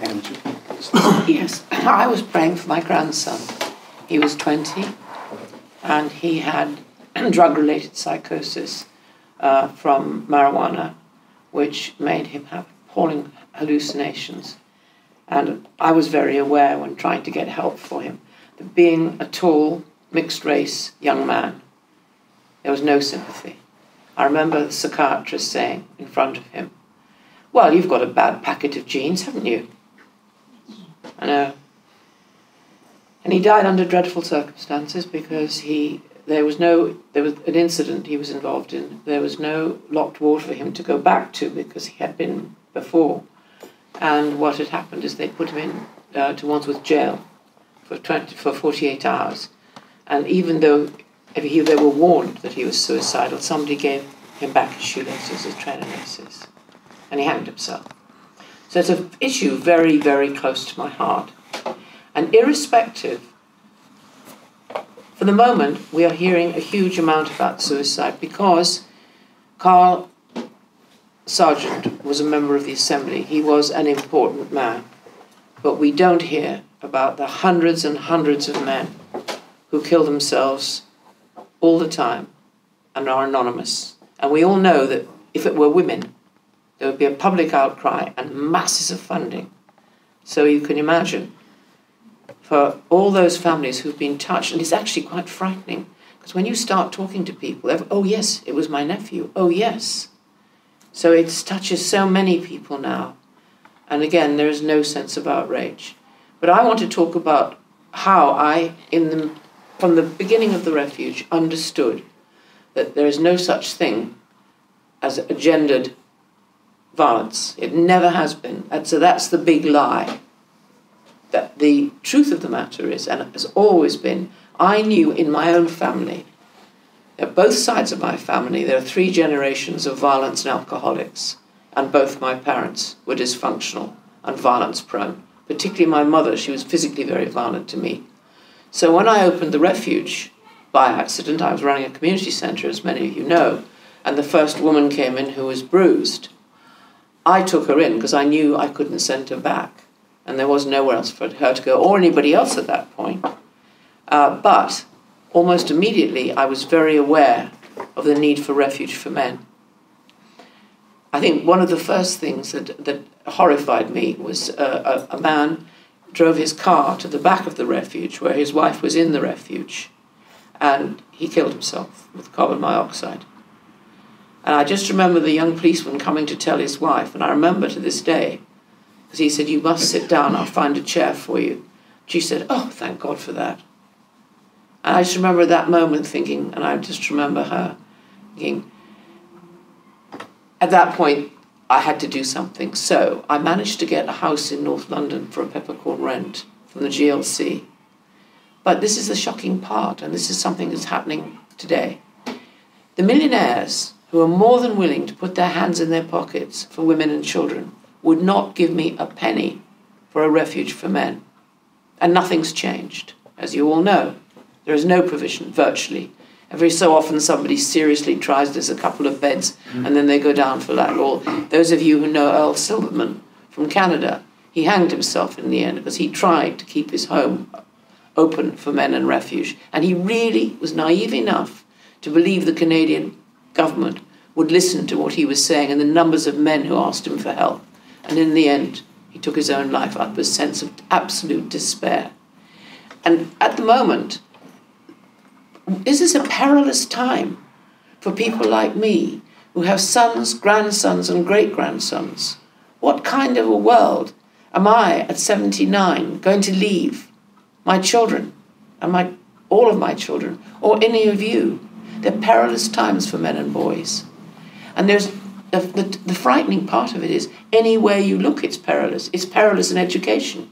Andrew. Yes, I was praying for my grandson. He was 20 and he had drug related psychosis uh, from marijuana, which made him have appalling hallucinations. And I was very aware when trying to get help for him that being a tall, mixed race young man, there was no sympathy. I remember the psychiatrist saying in front of him, Well, you've got a bad packet of genes, haven't you? I know. And he died under dreadful circumstances because he there was no there was an incident he was involved in. There was no locked ward for him to go back to because he had been before. And what had happened is they put him in uh, to Wandsworth jail for 20, for 48 hours. And even though he, they were warned that he was suicidal, somebody gave him back his shoelaces, his trainer laces, and he hanged himself. So it's an issue very, very close to my heart. And irrespective, for the moment, we are hearing a huge amount about suicide because Carl Sargent was a member of the Assembly. He was an important man. But we don't hear about the hundreds and hundreds of men who kill themselves all the time and are anonymous. And we all know that if it were women, there would be a public outcry and masses of funding. So you can imagine for all those families who've been touched, and it's actually quite frightening because when you start talking to people, oh, yes, it was my nephew, oh, yes. So it touches so many people now. And again, there is no sense of outrage. But I want to talk about how I, in the, from the beginning of the refuge, understood that there is no such thing as a gendered violence. It never has been. And so that's the big lie. That the truth of the matter is, and has always been, I knew in my own family, at both sides of my family, there are three generations of violence and alcoholics, and both my parents were dysfunctional and violence prone. Particularly my mother, she was physically very violent to me. So when I opened the refuge by accident, I was running a community centre, as many of you know, and the first woman came in who was bruised. I took her in because I knew I couldn't send her back, and there was nowhere else for her to go, or anybody else at that point. Uh, but almost immediately, I was very aware of the need for refuge for men. I think one of the first things that, that horrified me was uh, a, a man drove his car to the back of the refuge where his wife was in the refuge, and he killed himself with carbon monoxide. And I just remember the young policeman coming to tell his wife, and I remember to this day, because he said, You must sit down, I'll find a chair for you. She said, Oh, thank God for that. And I just remember that moment thinking, and I just remember her thinking, at that point, I had to do something. So I managed to get a house in North London for a peppercorn rent from the GLC. But this is the shocking part, and this is something that's happening today. The millionaires who are more than willing to put their hands in their pockets for women and children would not give me a penny for a refuge for men. And nothing's changed, as you all know. There is no provision, virtually. Every so often, somebody seriously tries there's a couple of beds, mm. and then they go down for that. Or those of you who know Earl Silverman from Canada, he hanged himself in the end because he tried to keep his home open for men and refuge. And he really was naive enough to believe the Canadian government would listen to what he was saying and the numbers of men who asked him for help. And in the end, he took his own life out of a sense of absolute despair. And at the moment, is this is a perilous time for people like me who have sons, grandsons, and great grandsons. What kind of a world am I at 79 going to leave my children and my, all of my children, or any of you? They're perilous times for men and boys. And there's the, the, the frightening part of it is anywhere you look, it's perilous. It's perilous in education.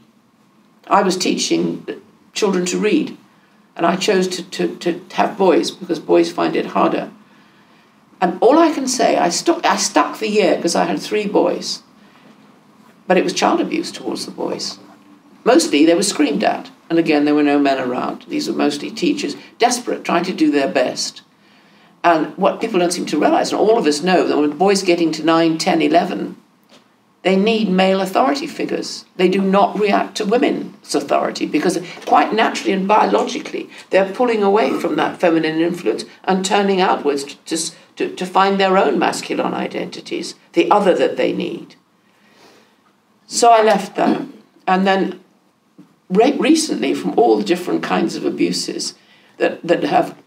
I was teaching children to read, and I chose to, to, to have boys because boys find it harder. And all I can say, I stuck, I stuck the year because I had three boys, but it was child abuse towards the boys. Mostly they were screamed at, and again, there were no men around. These were mostly teachers, desperate, trying to do their best. And what people don't seem to realize, and all of us know, that when boys getting to 9, 10, 11, they need male authority figures. They do not react to women's authority because, quite naturally and biologically, they're pulling away from that feminine influence and turning outwards to, to, to find their own masculine identities, the other that they need. So I left that. And then, recently, from all the different kinds of abuses that, that have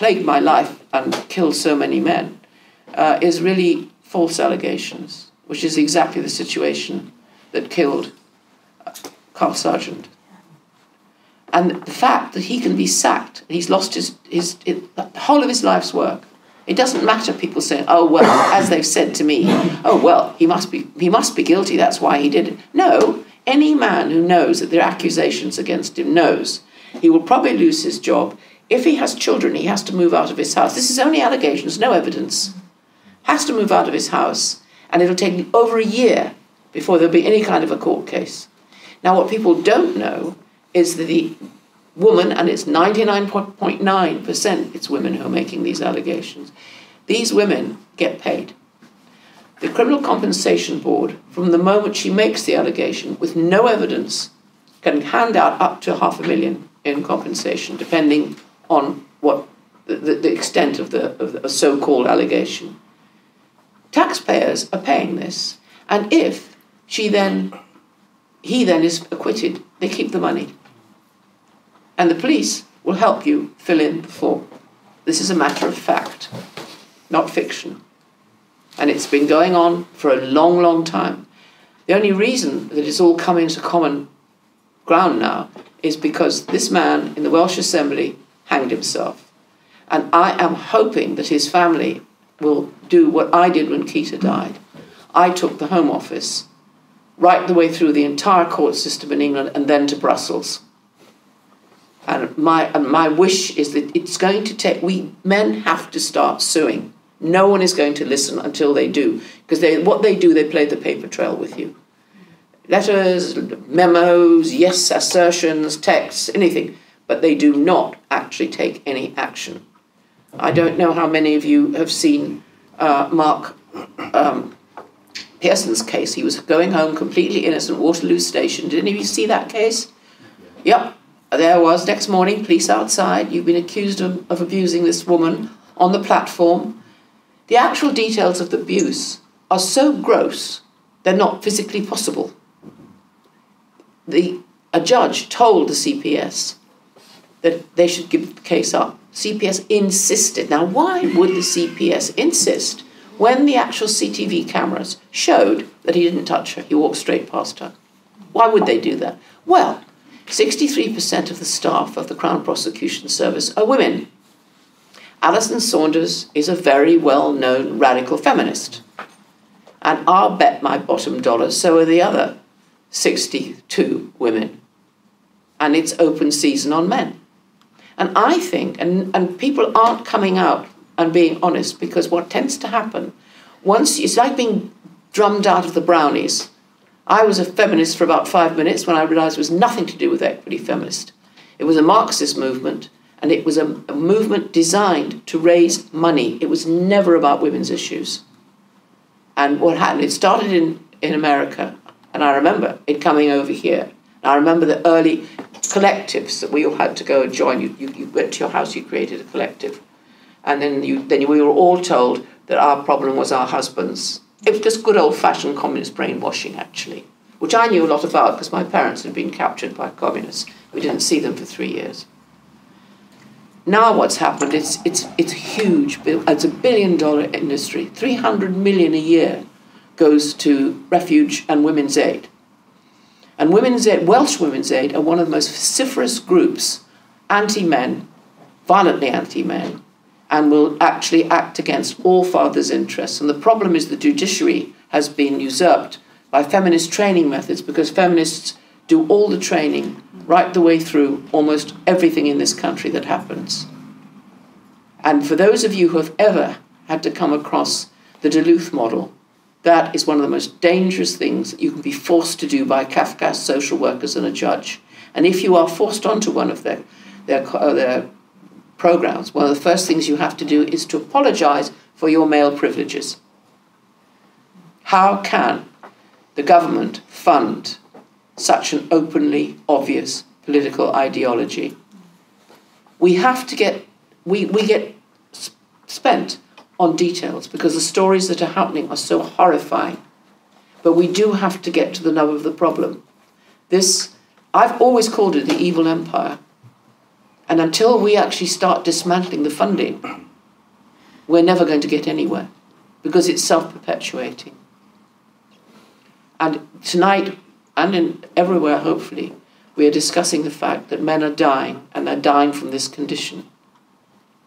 plagued my life and killed so many men, uh, is really false allegations which is exactly the situation that killed Carl Sargent. And the fact that he can be sacked, he's lost his, his, his, the whole of his life's work. It doesn't matter people saying, oh, well, as they've said to me, oh, well, he must be, he must be guilty, that's why he did it. No, any man who knows that there are accusations against him knows he will probably lose his job. If he has children, he has to move out of his house. This is only allegations, no evidence. Has to move out of his house and it'll take over a year before there'll be any kind of a court case. Now, what people don't know is that the woman, and it's 99.9% it's women who are making these allegations, these women get paid. The Criminal Compensation Board, from the moment she makes the allegation with no evidence, can hand out up to half a million in compensation, depending on what the, the, extent of the, of the so called allegation. Taxpayers are paying this, and if she then, he then is acquitted, they keep the money. And the police will help you fill in the form. This is a matter of fact, not fiction. And it's been going on for a long, long time. The only reason that it's all coming to common ground now is because this man in the Welsh Assembly hanged himself. And I am hoping that his family will do what I did when Keita died. I took the Home Office right the way through the entire court system in England and then to Brussels. And my, and my wish is that it's going to take, we men have to start suing. No one is going to listen until they do, because they, what they do, they play the paper trail with you. Letters, memos, yes, assertions, texts, anything, but they do not actually take any action. I don't know how many of you have seen uh, Mark um, Pearson's case. He was going home completely innocent, Waterloo Station. Did any of you see that case? Yep, there was. Next morning, police outside. You've been accused of, of abusing this woman on the platform. The actual details of the abuse are so gross, they're not physically possible. The, a judge told the CPS that they should give the case up. CPS insisted. Now, why would the CPS insist when the actual CTV cameras showed that he didn't touch her? He walked straight past her. Why would they do that? Well, 63% of the staff of the Crown Prosecution Service are women. Alison Saunders is a very well known radical feminist. And I'll bet my bottom dollar so are the other 62 women. And it's open season on men. And I think, and, and people aren't coming out and being honest because what tends to happen, once it's like being drummed out of the brownies. I was a feminist for about five minutes when I realized it was nothing to do with equity feminist. It was a Marxist movement, and it was a, a movement designed to raise money. It was never about women's issues. And what happened, it started in, in America, and I remember it coming over here. I remember the early collectives that we all had to go and join. You, you, you went to your house, you created a collective. And then, you, then we were all told that our problem was our husbands. It was just good old fashioned communist brainwashing, actually, which I knew a lot about because my parents had been captured by communists. We didn't see them for three years. Now, what's happened, it's, it's, it's huge. It's a billion dollar industry. 300 million a year goes to refuge and women's aid. And Women's Aid, Welsh Women's Aid are one of the most vociferous groups, anti men, violently anti men, and will actually act against all fathers' interests. And the problem is the judiciary has been usurped by feminist training methods because feminists do all the training right the way through almost everything in this country that happens. And for those of you who have ever had to come across the Duluth model, that is one of the most dangerous things you can be forced to do by Kafka's social workers and a judge. And if you are forced onto one of their, their, uh, their programs, one of the first things you have to do is to apologize for your male privileges. How can the government fund such an openly obvious political ideology. We have to get, we, we get spent on details because the stories that are happening are so horrifying. But we do have to get to the nub of the problem. This, I've always called it the evil empire. And until we actually start dismantling the funding, we're never going to get anywhere because it's self perpetuating. And tonight, and in everywhere, hopefully, we are discussing the fact that men are dying and they're dying from this condition.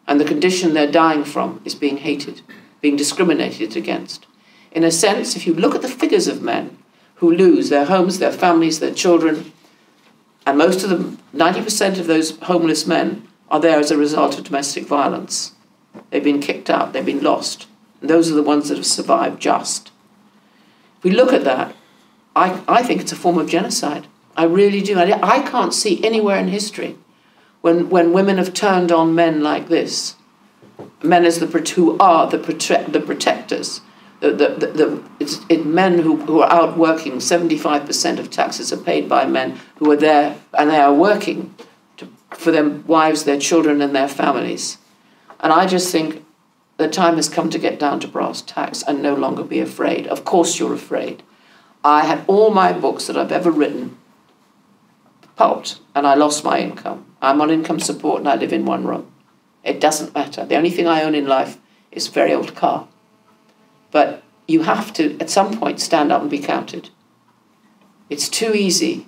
And the condition they're dying from is being hated, being discriminated against. In a sense, if you look at the figures of men who lose their homes, their families, their children, and most of them, 90% of those homeless men, are there as a result of domestic violence. They've been kicked out, they've been lost. And those are the ones that have survived just. If we look at that, I, I think it's a form of genocide. I really do. I, I can't see anywhere in history when, when women have turned on men like this, men as the who are the, prote- the protectors, the, the, the, the it's it, men who, who are out working, 75% of taxes are paid by men who are there and they are working to, for their wives, their children, and their families. And I just think the time has come to get down to brass tacks and no longer be afraid. Of course, you're afraid. I had all my books that I've ever written pulped and I lost my income. I'm on income support and I live in one room. It doesn't matter. The only thing I own in life is a very old car. But you have to, at some point, stand up and be counted. It's too easy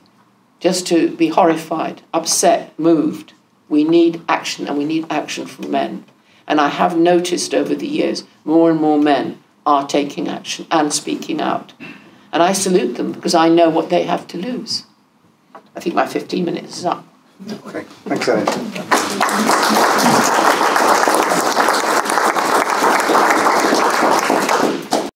just to be horrified, upset, moved. We need action, and we need action from men. And I have noticed over the years more and more men are taking action and speaking out. And I salute them because I know what they have to lose. I think my 15 minutes is up. Okay. Thanks, Elliot.